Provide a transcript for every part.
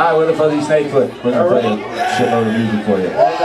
Hi, we're the Fuzzy Snakefoot. We're gonna play a shitload of music for you. Uh,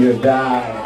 Or Die.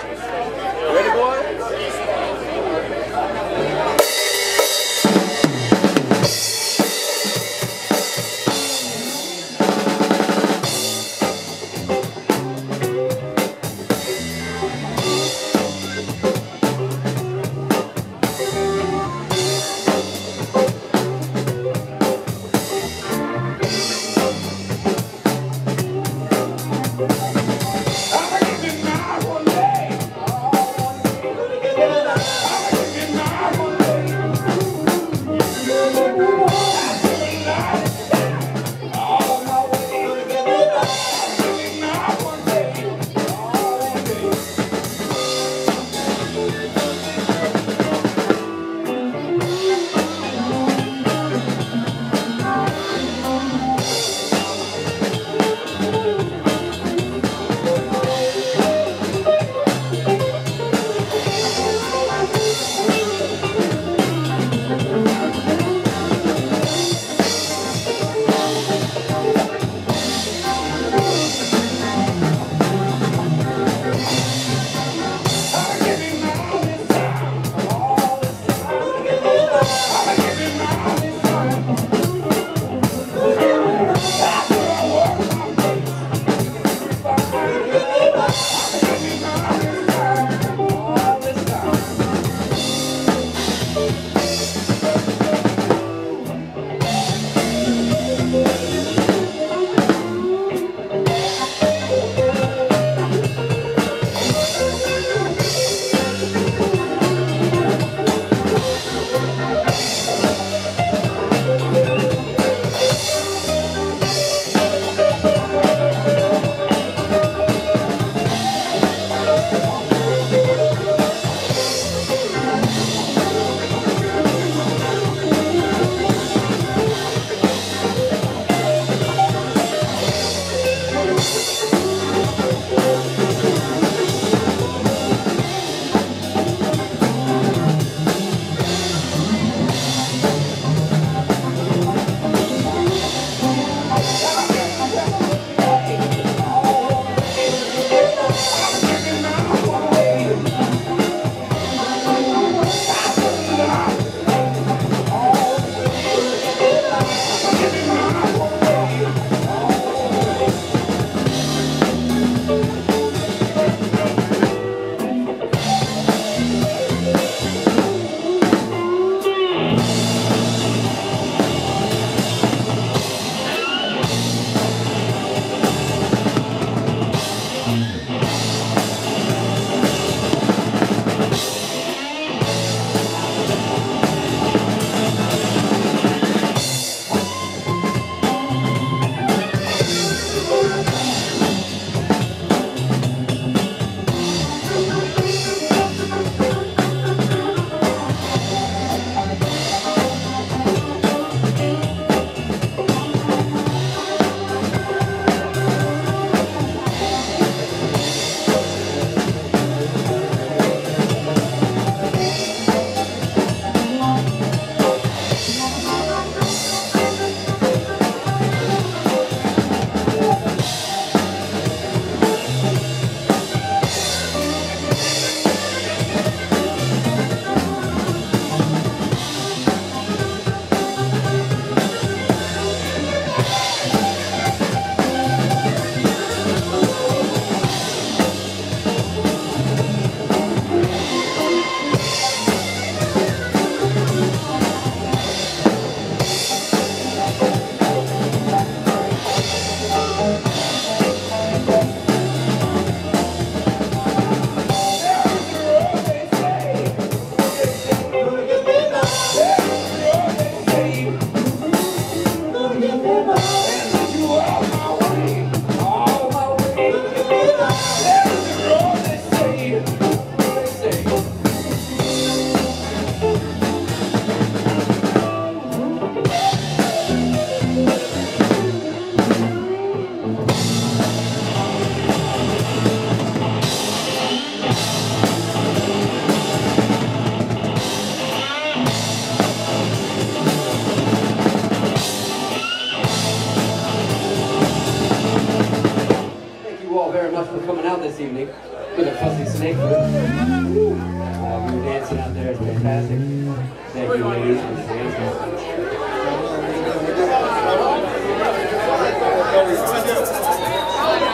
Thank you, ladies, for.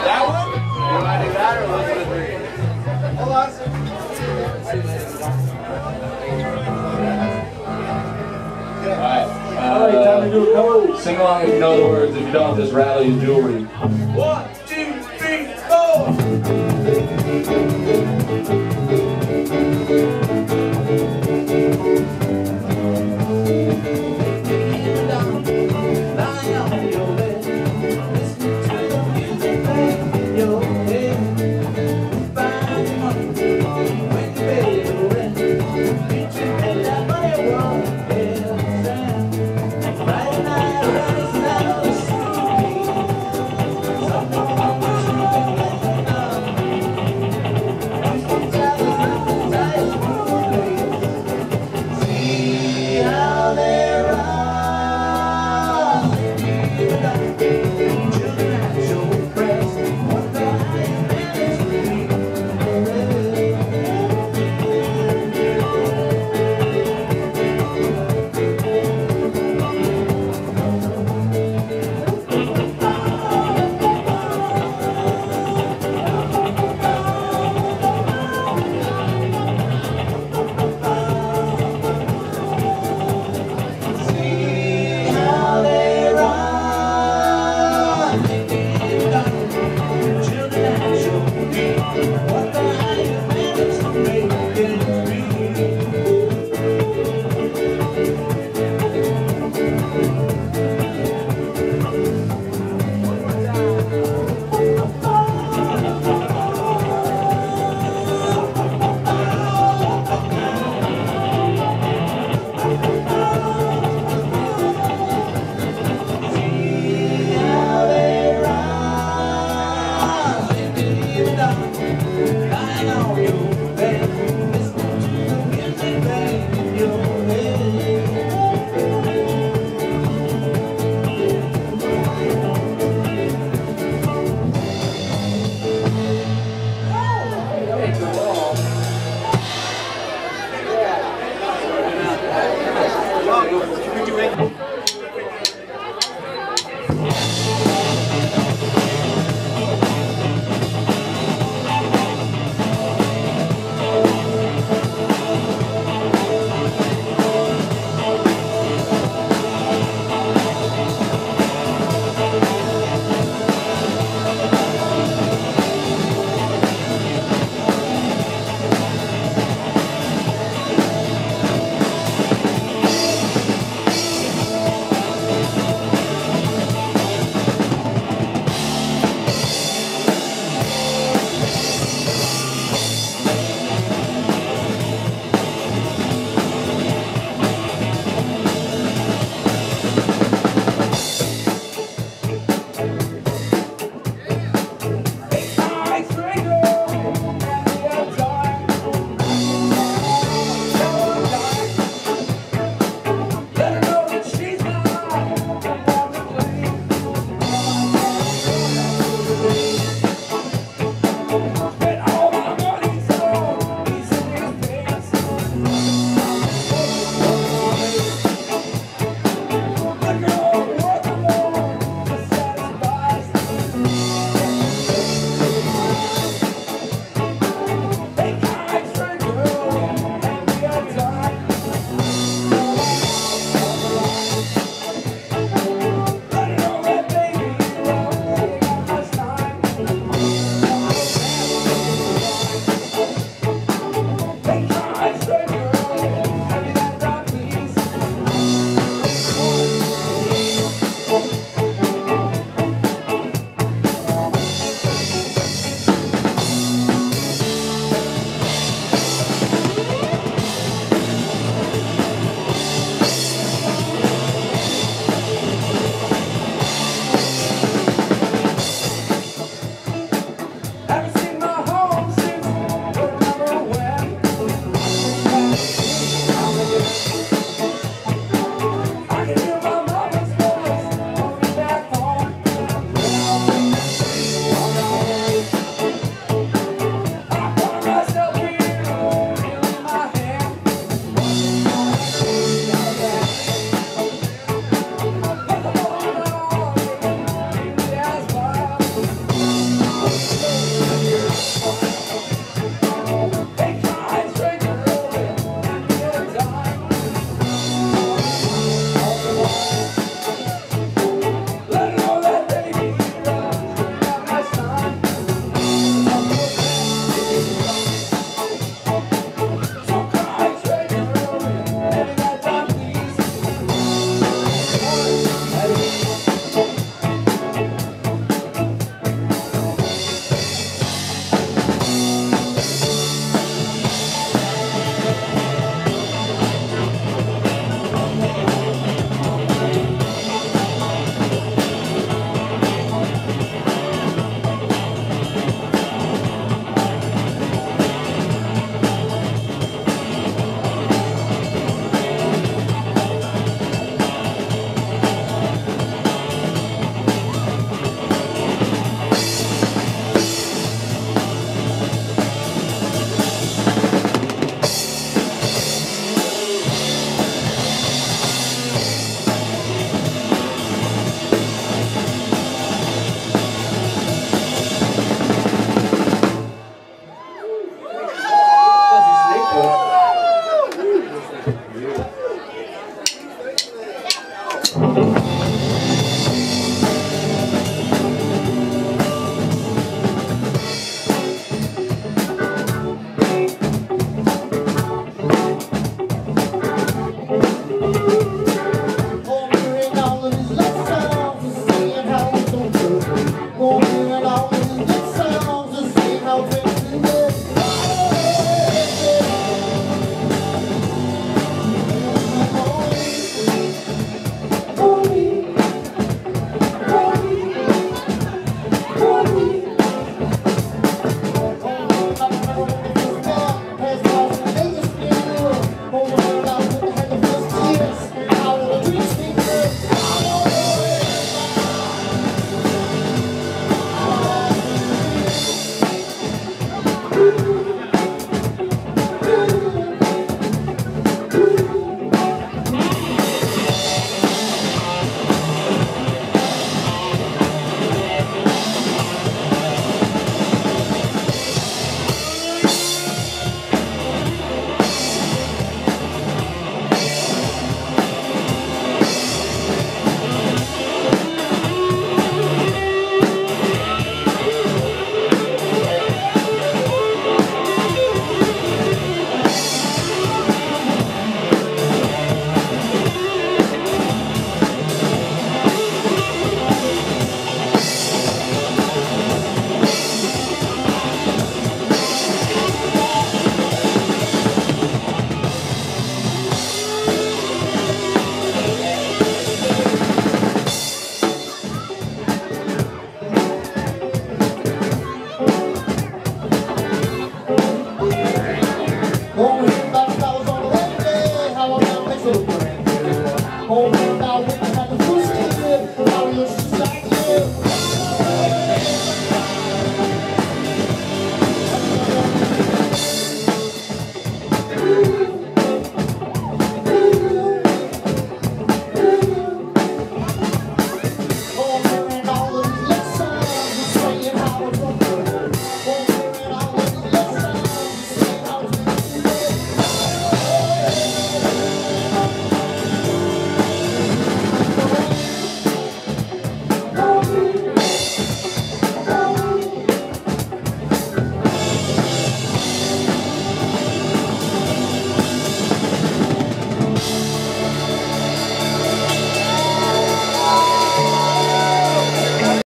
That one? You want to do that or listen to three? Hold on. Alright. Uh, sing along if you know the words. If you don't, just rattle your jewelry.